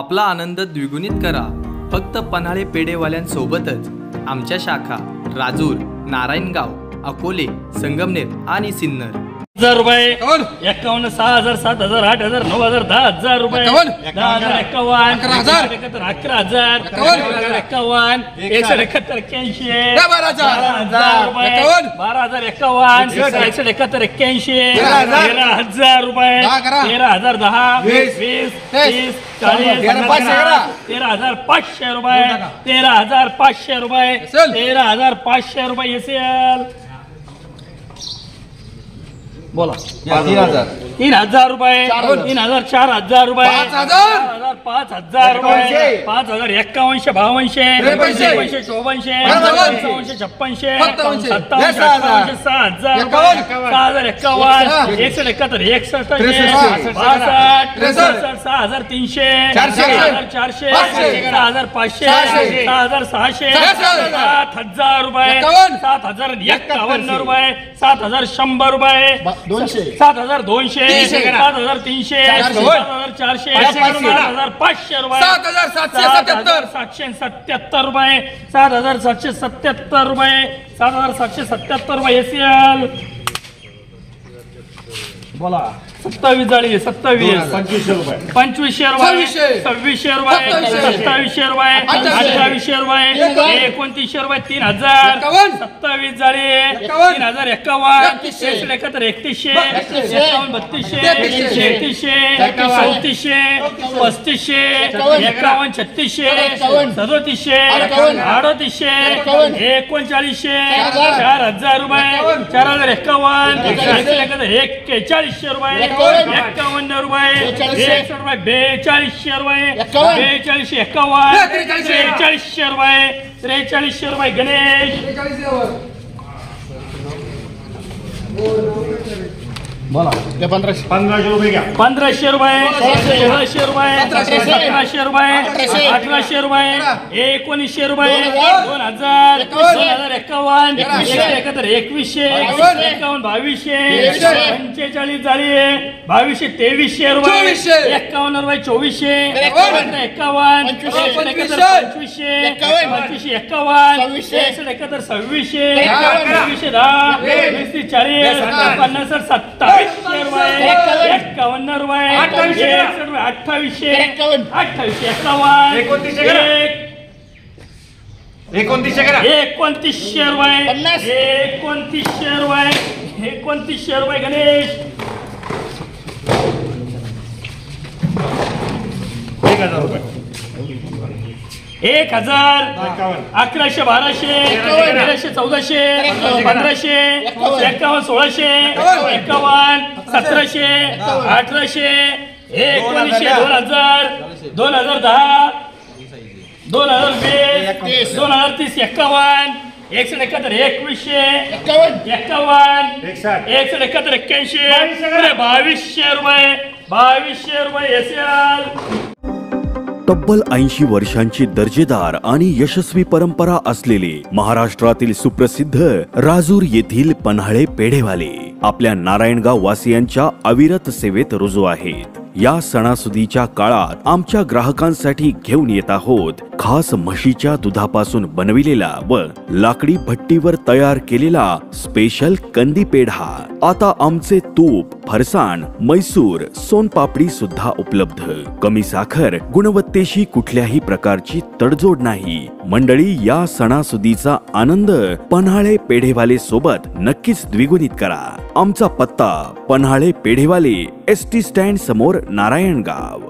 आपला आनंद द्विगुणित करा. फक्त पन्हाळे पेढेवाल्यांसोबतच. आमच्या शाखा राजूर नारायणगाव अकोले संगमनेर आणि सिन्नर. हजार रुपये एकावन्न. एकावन्न सहा हजार सात हजार आठ हजार नऊ हजार दहा हजार रुपये एकावन्न. दहा हजार एकावन्न अकरा हजार. एकाहत्तर अकरा हजार एकावन्न. अकरा हजार एकावन्न एकसष्ट एकाहत्तर एक्क्याऐंशी बारा हजार. बारा हजार रुपये एकावन्न. बारा हजार एकावन्न एकसष्ट एकाहत्तर एक्क्याऐंशी तेरा हजार. तेरा हजार रुपये दहा करा. तेरा हजार दहा वीस. वीस तीस. तीस चाळीस तेरा पाचशे करा. तेरा हजार पाचशे रुपये तेरा हजार पाचशे रुपये. तेरा हजार पाचशे रुपये एसीएल बोला तीन हजार तीन हजार रुपये तीन हजार चार हजार रुपये पाच हजार. पाच हजार रुपये. पाच हजार एक्कावनशे बावनशे पंचावन्न. पंचावन्ने छप्पनशे. सत्तावन्नशे सहा हजार. सहा हजार एक्कावन्न. एकसष्ट एकाहत्तर एकसष्ट. बासष्ट त्रेसष्ट. सहा हजार तीनशे चारशे. सहा हजार चारशे पाचशे. सहा हजार पाचशे सहाशे. सहा हजार सहाशे. सात हजार रुपये. सात हजार एक्कावन्न रुपये सात हजार शंभर रुपये दोनशे सात हजार दोनशे तीनशे. सात हजार तीनशे. सात हजार चारशे सात. हजार पाचशे रुपये सात हजार सातशे सात सत्याहत्तर. सातशे सत्याहत्तर रुपये सात हजार सातशे सत्याहत्तर रुपये सात हजार सातशे सत्याहत्तर रुपये एसीएल बोला सत्तावीस जाळी सत्तावीस पंचवीसशे रुपये पंचवीसशे रुपये सव्वीसशे. रुपये सत्तावीसशे. रुपये अठ्ठावीसशे. रुपये. एकोणतीसशे रुपये तीन हजार. सत्तावीस झाले एकावन्न. तीन हजार. एकशे एकाहत्तर एकतीसशे बत्तीसशे. एकावन्न बत्तीसशे. एकतीसशे. चौतीसशे पस्तीसशे एकावन्न. छत्तीसशे. सदोतीसशे. अडतीसशे. एकोणचाळीसशे. चार हजार रुपये. चार हजार. एकशे एकाहत्तर एक्केचाळीसशे रुपये एकावन्न. एकावन्न रुपये बेचाळीसशे. एकशे रुपये बेचाळीसशे रुपये एकावन्न. बेचाळीसशे एकावन्न त्रेचाळीसशे. त्रेचाळीसशे गणेश पंधराशे पंधराशे रुपये घ्या पंधराशे रुपये सोळाशे रुपये सतराशे. रुपये अठराशे. रुपये एकोणीसशे रुपये दोन हजार. दोन एकावन्न. एकशे एकाहत्तर एकवीसशे. एकावन्न बावीसशे. पंचेचाळीस झाली बावीसशे तेवीसशे रुपये. एकावन्न रुपये चोवीसशे एकावन्न. पंचवीसशे. पंचवीसशे. पंचवीसशे एकावन्न. एकाहत्तर सव्वीसशे दहा वीस. चाळीस पन्नास. रुपये एकावन्न. रुपये. अठ्ठावीसशे. अठ्ठावीसशे. अठ्ठावीसशे एकावन्न. एकोणतीसशे एकोणतीसशे करा. एकोणतीसशे रुपये. पन्नास. एकोणतीसशे रुपये. एकोणतीसशे रुपये गणेश. एक हजार रुपये. एक हजार अकराशे बाराशे. तेराशे चौदाशे. पंधराशे एकावन्न. सोळाशे एकावन्न. सतराशे अठराशे एकोणीसशे दोन हजार दोन हजार दहा दोन हजार वीस. दोन हजार तीस एकावन्न एकशे एकाहत्तर एकवीसशे एकावन्न. एकशे एकाहत्तर एक्क्याऐंशी बावीसशे रुपये बावीसशे रुपये एस एल तब्बल ऐंशी वर्षांची दर्जेदार आणि यशस्वी परंपरा असलेले महाराष्ट्रातील सुप्रसिद्ध राजूर येथील पन्हाळे पेढेवाले आपल्या नारायणगाव वासियांच्या अविरत सेवेत रुजू आहेत. या सणासुदीच्या काळात आमच्या ग्राहकांसाठी घेऊन येत आहोत खास म्हशीच्या दुधापासून बनविलेला व लाकडी भट्टीवर तयार केलेला स्पेशल कंदी पेढा. आता आमचे तूप फरसाण मैसूर सोनपापडी सुद्धा उपलब्ध. कमी साखर गुणवत्तेशी कुठल्याही प्रकारची तडजोड नाही. मंडळी या सणासुदीचा आनंद पन्हाळे पेढेवाले सोबत नक्कीच द्विगुणित करा. आमचा पत्ता Panhale Pedhewale S T stand समोर नारायणगाव.